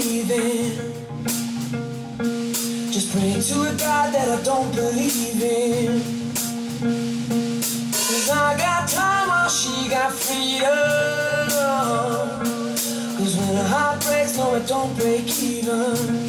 barely breathing. Just praying to a God that I don't believe in. Cause I got time while she got freedom. Cause when a heart breaks, no, it don't break even.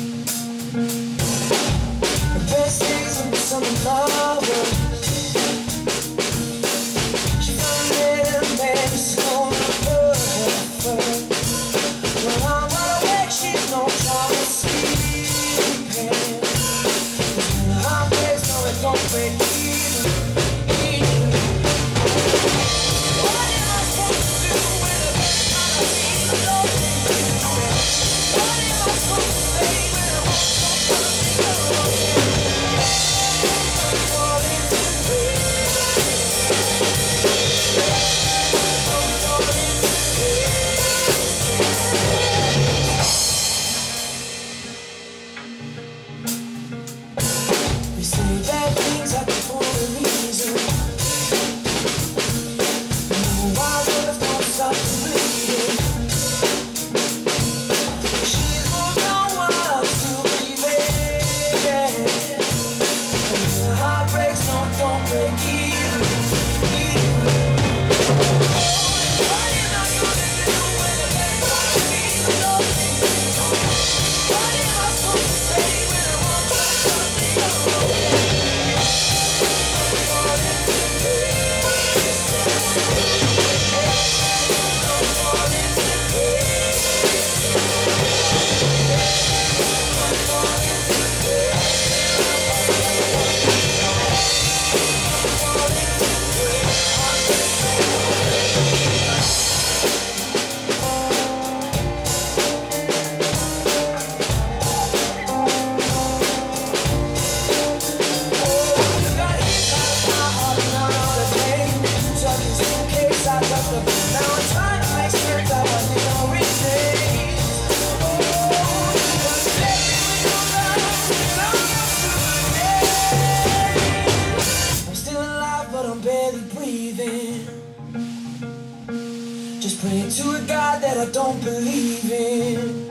praying to a God that I don't believe in.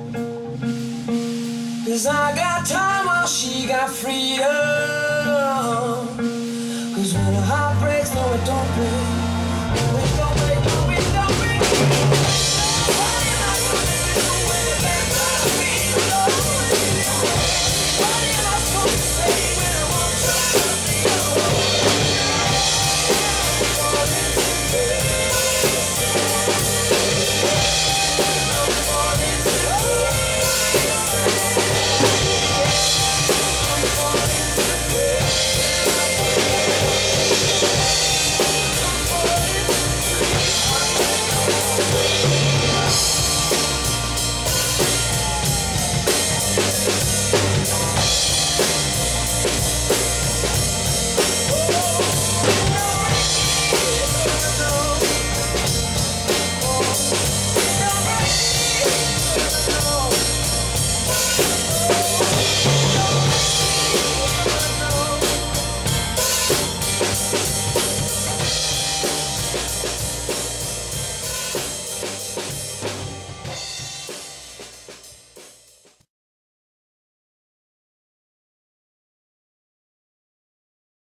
Cause I got time while she got freedom. Cause when a heart breaks, no, it don't break. No, it don't break, no, it don't break.